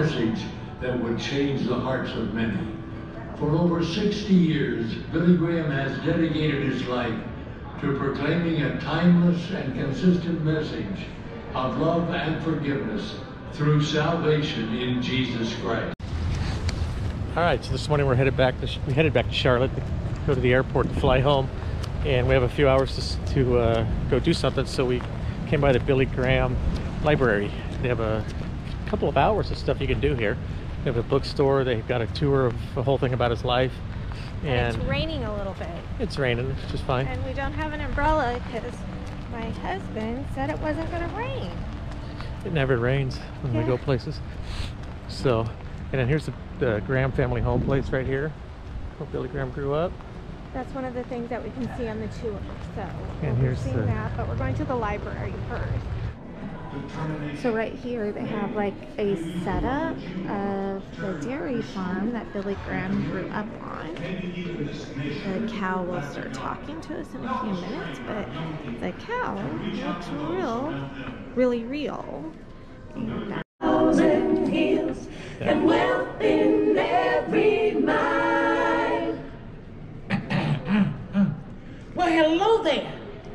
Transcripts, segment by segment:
message that would change the hearts of many. For over 60 years, Billy Graham has dedicated his life to proclaiming a timeless and consistent message of love and forgiveness through salvation in Jesus Christ. All right, so this morning we're headed back to we headed back to Charlotte to go to the airport to fly home, and we have a few hours to, to uh, go do something. So we came by the Billy Graham Library. They have a couple of hours of stuff you can do here. They have a bookstore. They've got a tour of the whole thing about his life. And, it's raining a little bit. It's raining, it's just fine. And we don't have an umbrella because my husband said it wasn't going to rain. It never rains when yeah. we go places. So, and then here's the, the Graham family home place right here, where Billy Graham grew up. That's one of the things that we can see on the tour. So and we'll here's the... that, but we're going to the library first. So right here they have like a setup of the dairy farm that Billy Graham grew up on. The cow will start talking to us in a few minutes, but the cow looks real, really real. Thousand hills and wealth in every mile. well, hello there.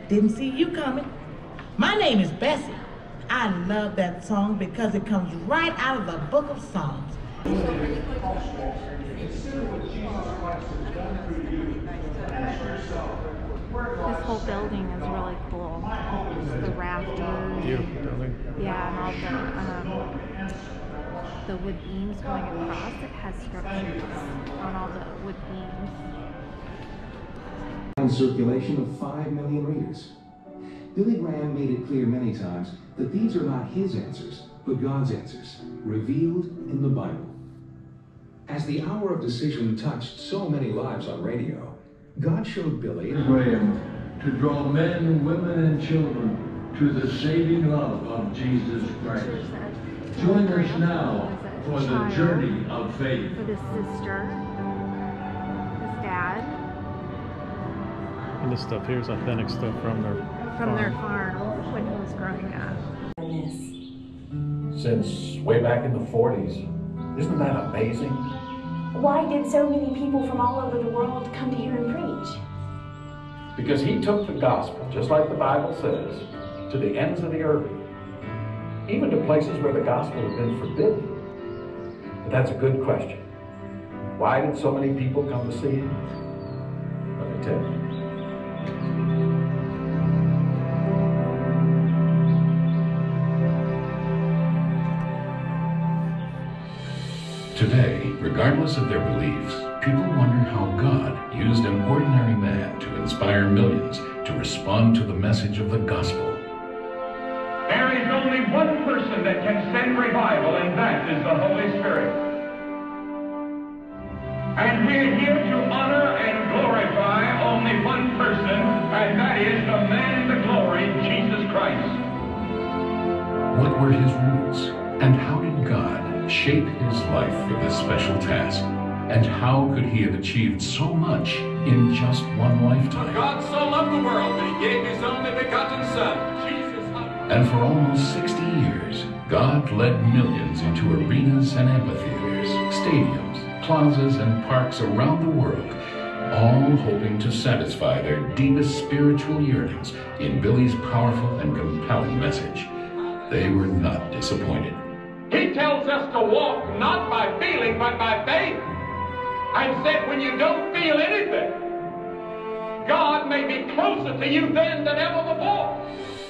Didn't see you coming. My name is Bessie. I love that song because it comes right out of the book of Psalms. This whole building is really cool. The rafters. Beautiful building. Yeah, and all the um, the wood beams going across. It has structures on all the wood beams. And Circulation of 5 million readers. Billy Graham made it clear many times that these are not his answers, but God's answers, revealed in the Bible. As the hour of decision touched so many lives on radio, God showed Billy Graham to draw men, women, and children to the saving love of Jesus Christ. Join us now for the journey of faith. For the sister, his dad. And this stuff here is authentic stuff from their from farm. their farm when he was growing up since way back in the 40s. Isn't that amazing? Why did so many people from all over the world come to hear him preach? Because he took the gospel, just like the Bible says, to the ends of the earth, even to places where the gospel had been forbidden. But that's a good question. Why did so many people come to see him? Let me tell you. Regardless of their beliefs, people wonder how God used an ordinary man to inspire millions to respond to the message of the gospel. There is only one person that can send revival, and that is the Holy Spirit. And we're here to honor and glorify only one person, and that is the man in the glory, Jesus Christ. What were his shape his life for this special task? And how could he have achieved so much in just one lifetime? For God so loved the world that he gave his only begotten Son, Jesus. And for almost 60 years, God led millions into arenas and amphitheaters, stadiums, plazas, and parks around the world, all hoping to satisfy their deepest spiritual yearnings in Billy's powerful and compelling message. They were not disappointed. He tells us to walk not by feeling, but by faith. And said, when you don't feel anything, God may be closer to you then than ever before.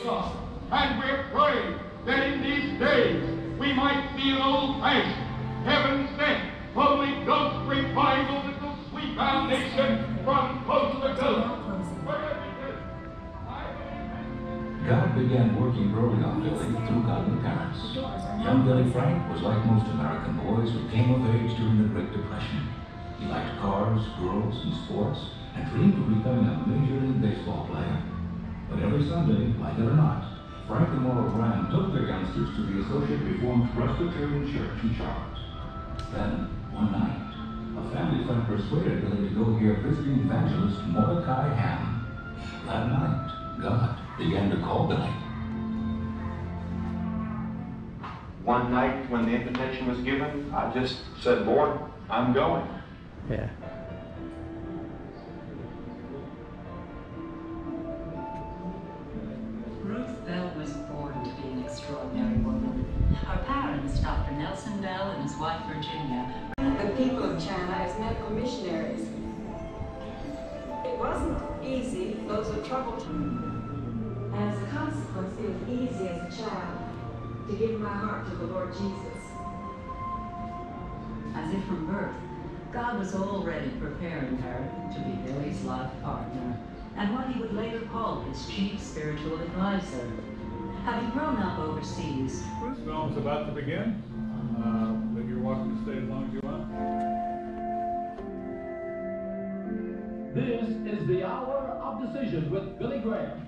Oh, and we're praying that in these days we might feel old-fashioned, heaven-sent, Holy Ghost revival that will sweep our nation from coast to coast. God began working early on Billy through godly parents. Young Billy Frank was like most American boys who came of age during the Great Depression. He liked cars, girls, and sports, and dreamed of becoming a Major League Baseball player. But every Sunday, like it or not, Frank and Laura Graham took their youngsters to the Associate Reformed Presbyterian Church in Charlotte. Then, one night, a family friend persuaded Billy to go hear visiting evangelist Mordecai Ham. That night, God began to call Billy. one night when the invitation was given, I just said, Lord, I'm going. Yeah. Ruth Bell was born to be an extraordinary woman. Her parents, Dr. Nelson Bell and his wife Virginia, the people of China as medical missionaries. It wasn't easy. Those were troubled times. As a consequence, it was easy as a child to give my heart to the Lord Jesus. As if from birth, God was already preparing her to be Billy's life partner and what he would later call his chief spiritual advisor. Having grown up overseas, This film's about to begin, uh, but you're welcome to stay as long as you want. This is the hour of decision with Billy Graham.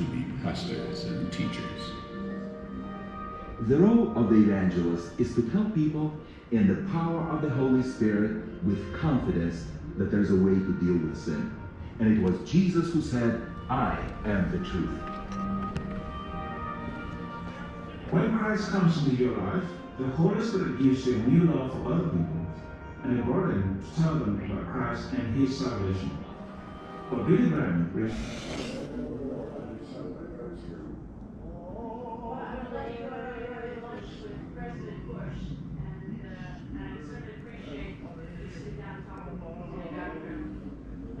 to be pastors and teachers. The role of the evangelist is to tell people in the power of the Holy Spirit with confidence that there's a way to deal with sin. And it was Jesus who said, I am the truth. When Christ comes into your life, the Holy Spirit gives you a new love for other people and a burden to tell them about Christ and His salvation. But Billy Graham brings Thank you very much.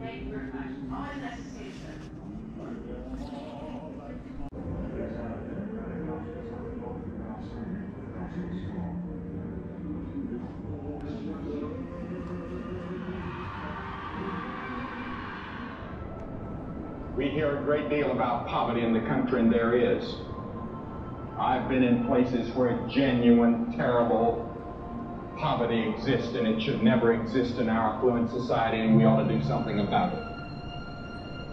Always nice to see you, We hear a great deal about poverty in the country, and there is. I've been in places where genuine, terrible poverty exists, and it should never exist in our affluent society, and we ought to do something about it.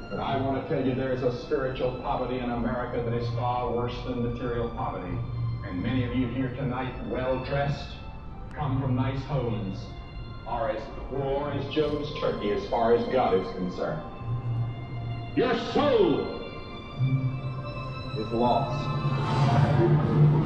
But I want to tell you there is a spiritual poverty in America that is far worse than material poverty. And many of you here tonight, well dressed, come from nice homes, are as poor as Job's turkey as far as God is concerned. Your soul is lost.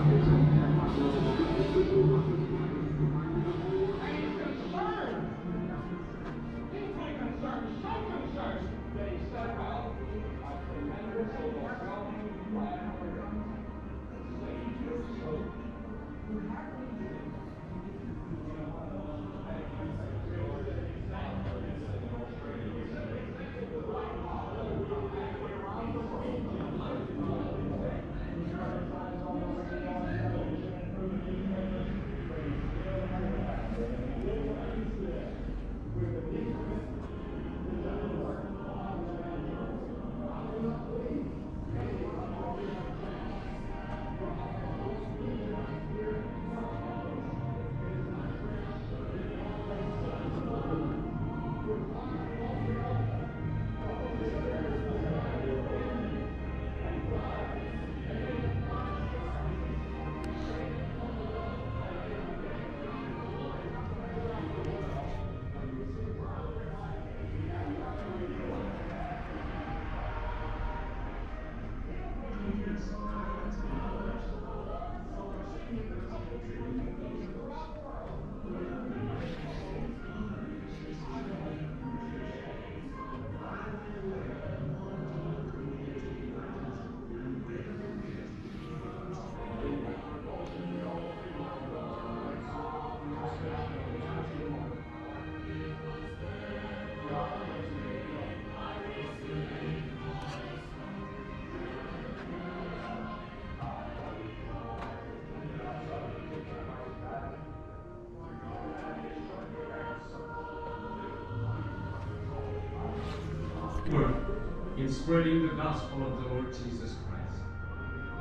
In spreading the gospel of the Lord Jesus Christ.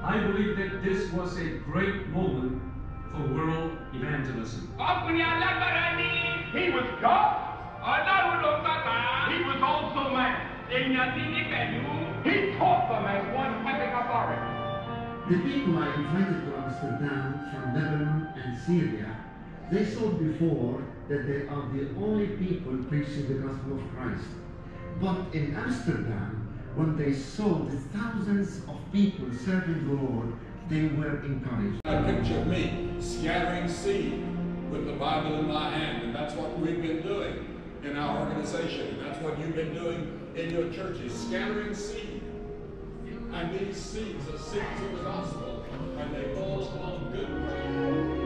I believe that this was a great moment for world evangelism. He was God. He was also man. He taught them as one having authority. The people I invited to Amsterdam from Lebanon and Syria, they saw before that they are the only people preaching the gospel of Christ. But in Amsterdam, when they saw the thousands of people serving the Lord, they were encouraged. A picture of me scattering seed with the Bible in my hand, and that's what we've been doing in our organization, and that's what you've been doing in your churches, scattering seed. And these seeds are seeds of the gospel, and they fall on good ground.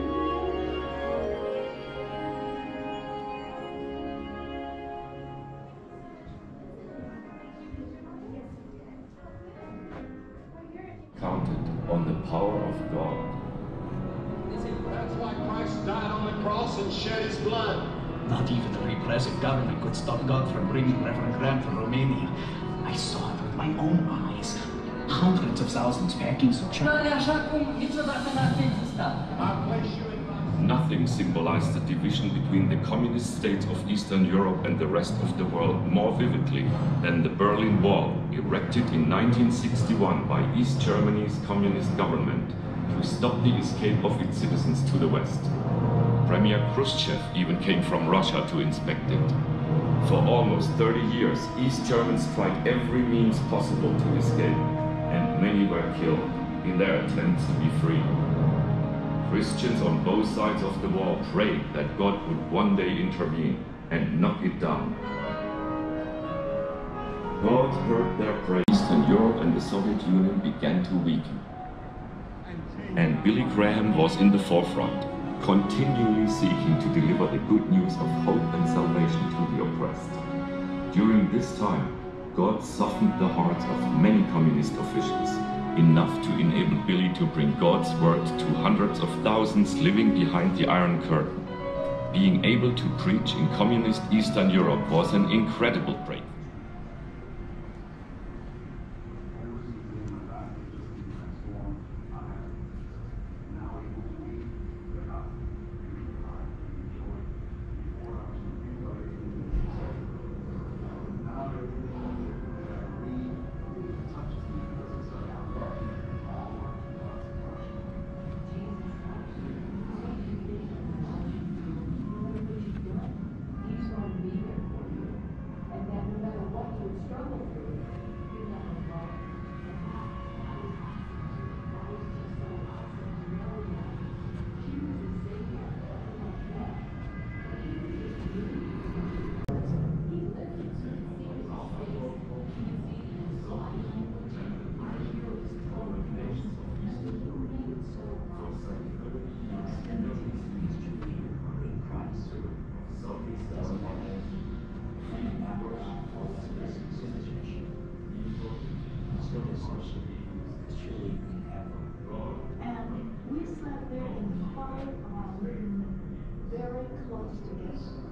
Not even the repressive government could stop God from bringing Reverend Graham to Romania. I saw it with my own eyes. Hundreds of thousands packing some church. Nothing symbolized the division between the communist states of Eastern Europe and the rest of the world more vividly than the Berlin Wall, erected in 1961 by East Germany's communist government to stop the escape of its citizens to the West. Premier Khrushchev even came from Russia to inspect it. For almost 30 years, East Germans tried every means possible to escape, and many were killed in their attempts to be free. Christians on both sides of the wall prayed that God would one day intervene and knock it down. God heard their prayers. Eastern Europe and the Soviet Union began to weaken. And Billy Graham was in the forefront, continually seeking to deliver the good news of hope and salvation to the oppressed. During this time, God softened the hearts of many communist officials, enough to enable Billy to bring God's word to hundreds of thousands living behind the Iron Curtain. Being able to preach in communist Eastern Europe was an incredible And we sat there in quiet awe, very close together,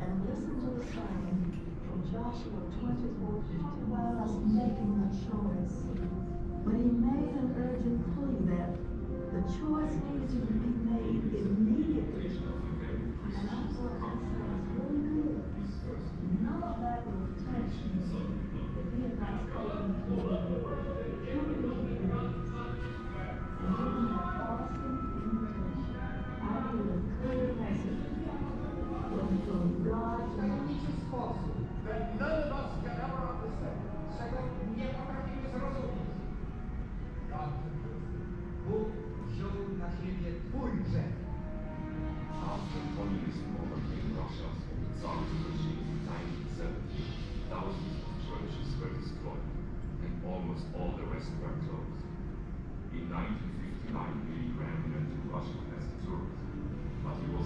and listened to the sermon from Joshua 24, 51, us making a choice. But he made an urgent plea that the choice needed to be made immediately. And I thought that sounds really good. None of that will touch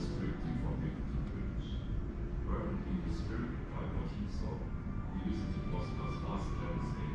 strictly forbidden to preach. Burned in was spirit by what he saw, ist, dass das Rastlens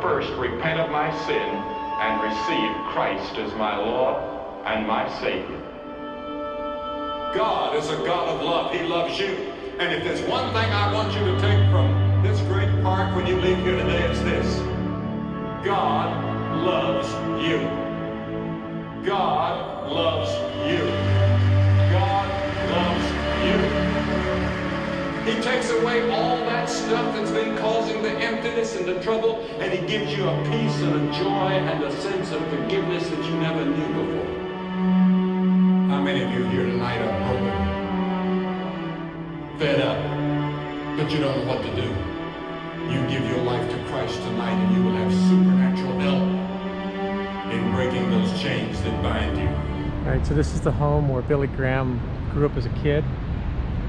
first repent of my sin and receive Christ as my Lord and my Savior. God is a God of love. He loves you. And if there's one thing I want you to take from this great park when you leave here today, it's this. God loves you. God loves you. He takes away all that stuff that's been causing the emptiness and the trouble, and He gives you a peace and a joy and a sense of forgiveness that you never knew before. How many of you here tonight are broken, fed up, but you don't know what to do? You give your life to Christ tonight, and you will have supernatural help in breaking those chains that bind you. All right, so this is the home where Billy Graham grew up as a kid,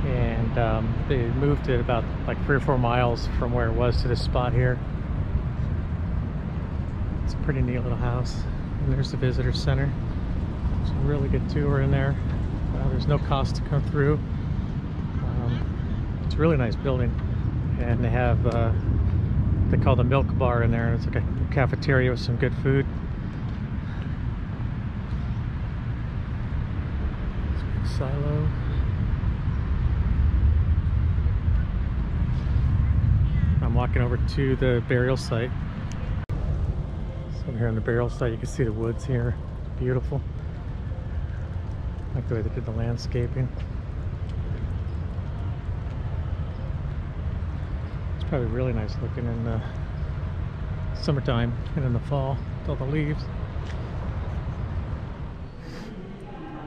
and um, they moved it about like three or four miles from where it was to this spot here. It's a pretty neat little house. And there's the visitor center. It's a really good tour in there. Uh, there's no cost to come through. Um, it's a really nice building, and they have uh, they call the milk bar in there, it's like a cafeteria with some good food. silo. Walking over to the burial site. So here on the burial site. You can see the woods here. Beautiful. like the way they did the landscaping. It's probably really nice looking in the summertime and in the fall with all the leaves.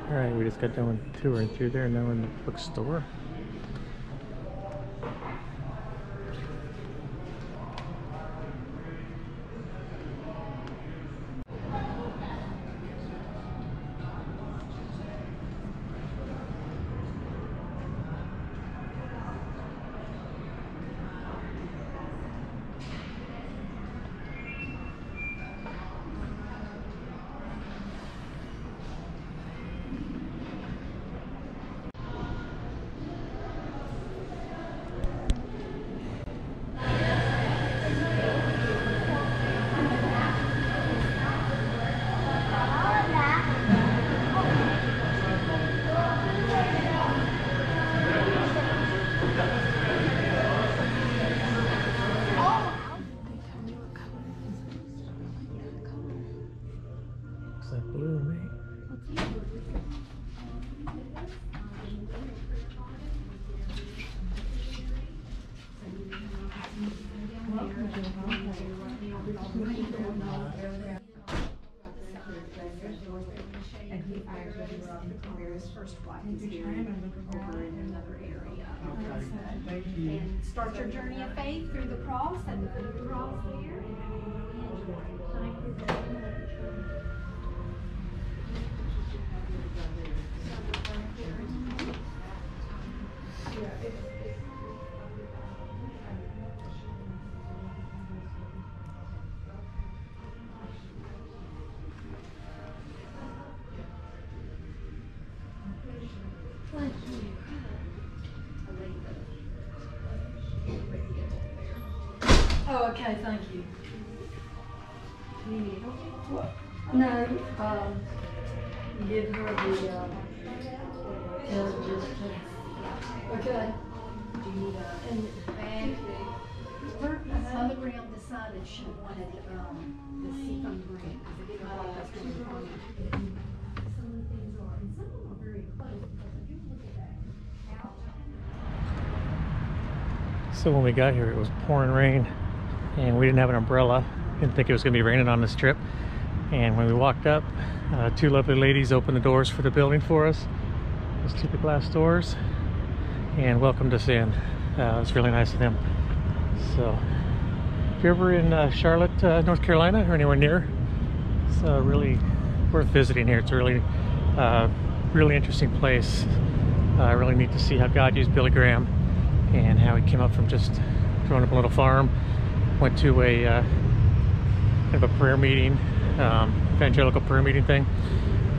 All right, we just got done touring through there. Now we're in the bookstore. Looks blue to me. First. Thank you. Start your journey of faith through the cross and the cross. Oh, okay, thank you. Do you need help? No, um, give her the, uh, just, uh, okay. Do you need a? And, thank you. Her, Mother decided she wanted, um, the seafoam grant, because it didn't like us doing it on. Some of the things are, and some of them are very close, because if you look at that out. So when we got here, it was pouring rain, and we didn't have an umbrella. Didn't think it was going to be raining on this trip. And when we walked up, uh, two lovely ladies opened the doors for the building for us. Those two glass doors, and welcomed us in. Uh, it was really nice of them. So, if you're ever in uh, Charlotte, uh, North Carolina, or anywhere near, it's uh, really worth visiting here. It's a really, uh, really interesting place. Uh, really neat to see how God used Billy Graham and how he came up from just growing up a little farm, went to a kind of a prayer meeting, um, evangelical prayer meeting thing,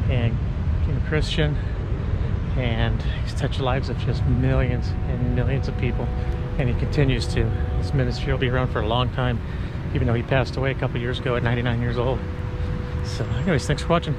and became a Christian. And he's touched the lives of just millions and millions of people, and he continues to. His ministry will be around for a long time, even though he passed away a couple years ago at 99 years old. So, anyways, thanks for watching.